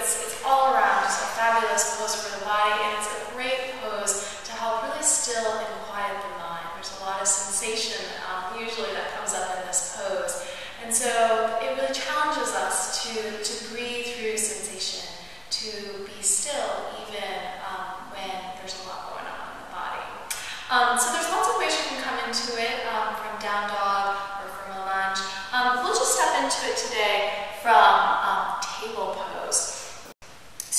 It's, it's all around just a fabulous pose for the body, and it's a great pose to help really still and quiet the mind. There's a lot of sensation um, usually that comes up in this pose. And so it really challenges us to, to breathe through sensation, to be still even um, when there's a lot going on in the body. Um, so there's lots of ways you can come into it um, from down dog or from a lunge. Um, we'll just step into it today from um, table pose.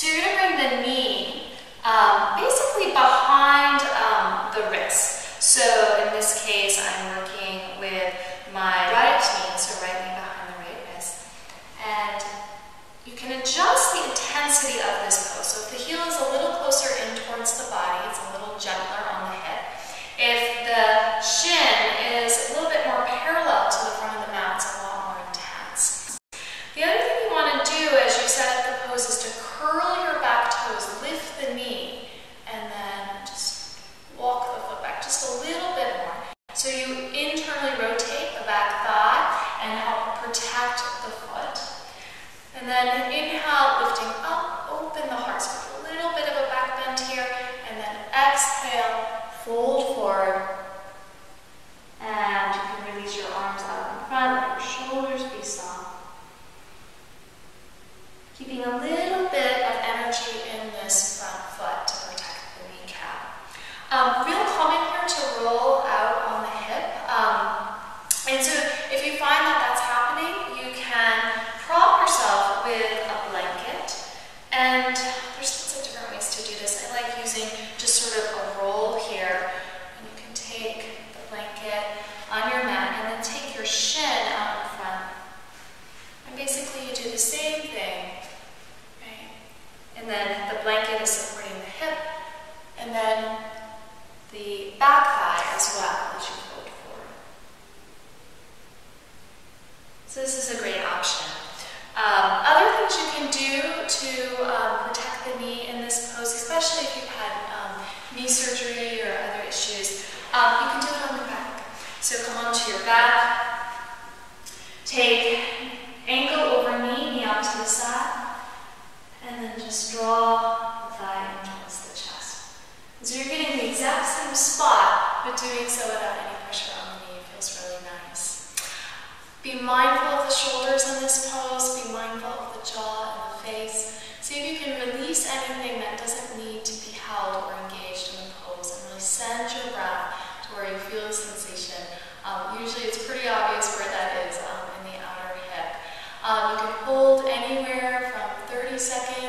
So you're going to bring the knee um, basically behind um, the wrist. So in this case, I'm working with my right knee, so right knee behind the right wrist. And you can adjust the intensity of this pose. So if the heel is a then inhale, lifting up, open the heart. So a little bit of a back bend here. And then exhale, fold forward. And you can release your arms out in front, let your shoulders be soft. Keeping a little on your mat and then take your shin out in front. And basically you do the same thing, right? And then the blanket is supporting the hip and then the back thigh as well as you fold forward. So this is a great option. Um, other things you can do to um, protect the knee and your back. Take ankle over knee, knee out to the side, and then just draw the thigh in towards the chest. So you're getting the exact same spot, but doing so without any pressure on the knee. It feels really nice. Be mindful of the shoulders in this pose. Be mindful of the jaw and the face. See if you can release anything that doesn't need to be held or engaged in the pose and really send your breath to where you feel Um, you can hold anywhere from 30 seconds